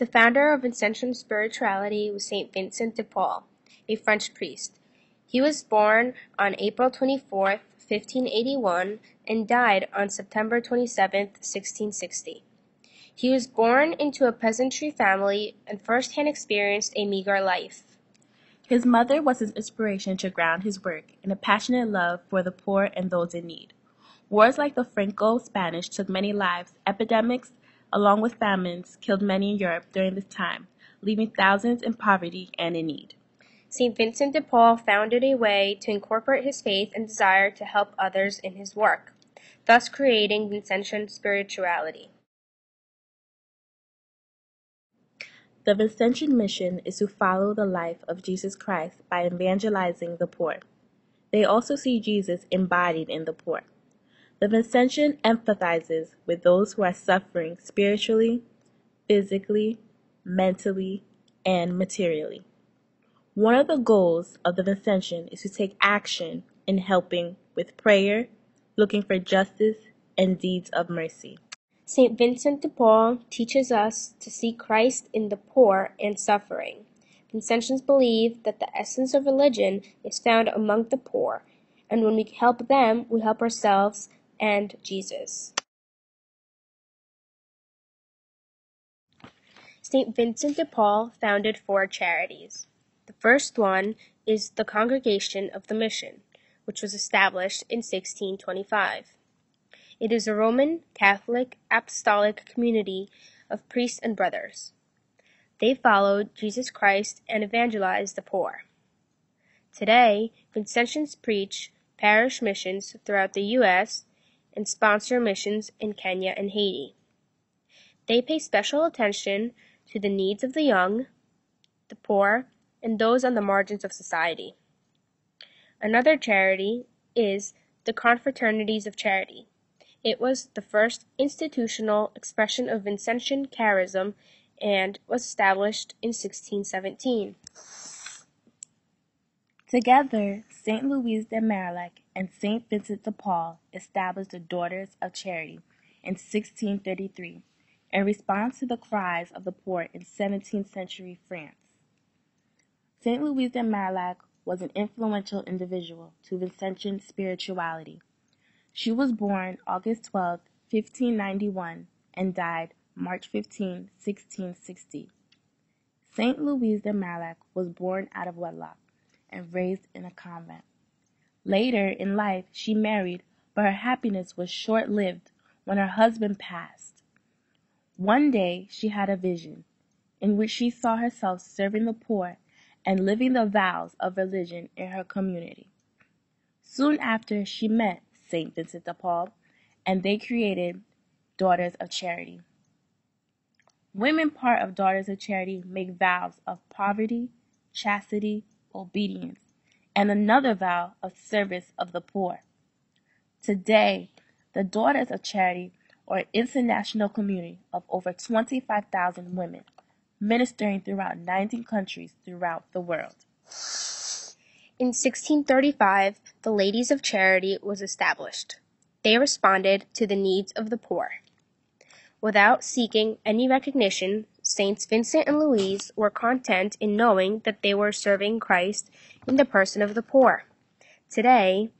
The founder of Vincentian spirituality was Saint Vincent de Paul, a French priest. He was born on April 24, 1581, and died on September 27, 1660. He was born into a peasantry family and firsthand experienced a meager life. His mother was his inspiration to ground his work in a passionate love for the poor and those in need. Wars like the Franco-Spanish took many lives. Epidemics, along with famines, killed many in Europe during this time, leaving thousands in poverty and in need. St. Vincent de Paul founded a way to incorporate his faith and desire to help others in his work, thus creating Vincentian spirituality. The Vincentian mission is to follow the life of Jesus Christ by evangelizing the poor. They also see Jesus embodied in the poor. The Vincentian empathizes with those who are suffering spiritually, physically, mentally, and materially. One of the goals of the Vincentian is to take action in helping with prayer, looking for justice, and deeds of mercy. St. Vincent de Paul teaches us to see Christ in the poor and suffering. Vincentians believe that the essence of religion is found among the poor, and when we help them, we help ourselves and Jesus. St. Vincent de Paul founded four charities. The first one is the Congregation of the Mission, which was established in 1625. It is a Roman Catholic apostolic community of priests and brothers. They followed Jesus Christ and evangelized the poor. Today, Vincentians preach parish missions throughout the U.S. and sponsor missions in Kenya and Haiti. They pay special attention to the needs of the young, the poor, and those on the margins of society. Another charity is the Confraternities of Charity. It was the first institutional expression of Vincentian charism and was established in 1617. Together, St. Louise de Marillac and St. Vincent de Paul established the Daughters of Charity in 1633 in response to the cries of the poor in 17th century France. St. Louise de Marillac was an influential individual to Vincentian spirituality. She was born August 12, 1591, and died March 15, 1660. St. Louise de Marillac was born out of wedlock and raised in a convent. Later in life, she married, but her happiness was short lived when her husband passed. One day she had a vision in which she saw herself serving the poor and living the vows of religion in her community. Soon after, she met St. Vincent de Paul, and they created Daughters of Charity. Women part of Daughters of Charity make vows of poverty, chastity, obedience, and another vow of service of the poor. Today, the Daughters of Charity are an international community of over 25,000 women ministering throughout 19 countries throughout the world. In 1635, the Ladies of Charity was established. They responded to the needs of the poor. Without seeking any recognition, Saints Vincent and Louise were content in knowing that they were serving Christ in the person of the poor. Today,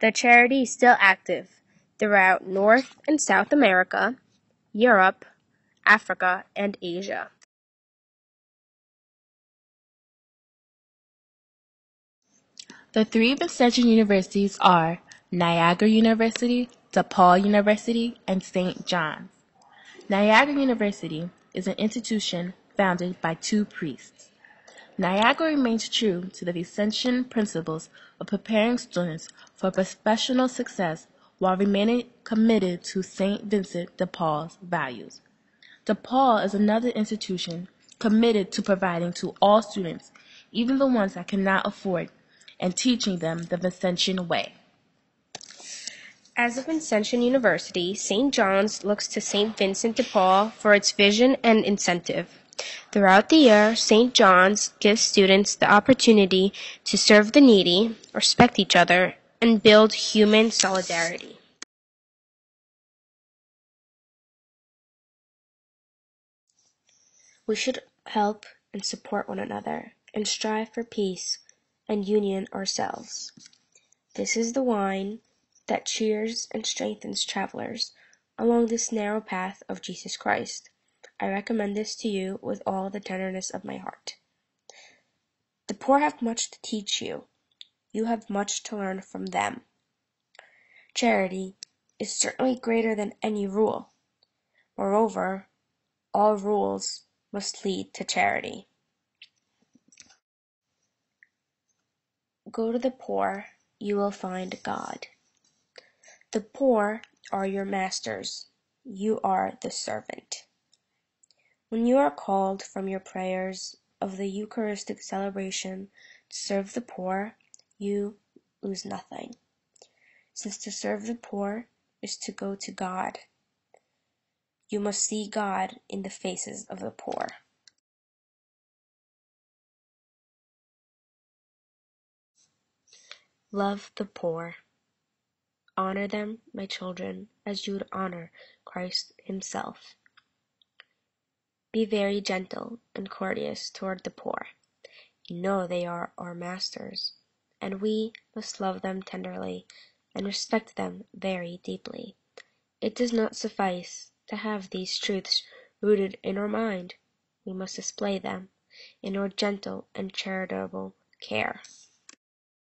the charity is still active throughout North and South America, Europe, Africa, and Asia. The three Vincentian universities are Niagara University, DePaul University, and St. John's. Niagara University is an institution founded by two priests. Niagara remains true to the Vincentian principles of preparing students for professional success while remaining committed to St. Vincent de Paul's values. DePaul is another institution committed to providing to all students, even the ones that cannot afford and teaching them the Vincentian way. As a Vincentian university, St. John's looks to St. Vincent de Paul for its vision and incentive. Throughout the year, St. John's gives students the opportunity to serve the needy, respect each other, and build human solidarity. We should help and support one another, and strive for peace and union ourselves. This is the wine that cheers and strengthens travelers along this narrow path of Jesus Christ. I recommend this to you with all the tenderness of my heart. The poor have much to teach you. You have much to learn from them. Charity is certainly greater than any rule. Moreover, all rules must lead to charity. Go to the poor, you will find God. The poor are your masters, you are the servant. When you are called from your prayers of the Eucharistic celebration to serve the poor, you lose nothing, since to serve the poor is to go to God. You must see God in the faces of the poor. Love the poor. Honor them, my children, as you would honor Christ Himself. Be very gentle and courteous toward the poor. You know they are our masters, and we must love them tenderly and respect them very deeply. It does not suffice to have these truths rooted in our mind, we must display them in our gentle and charitable care.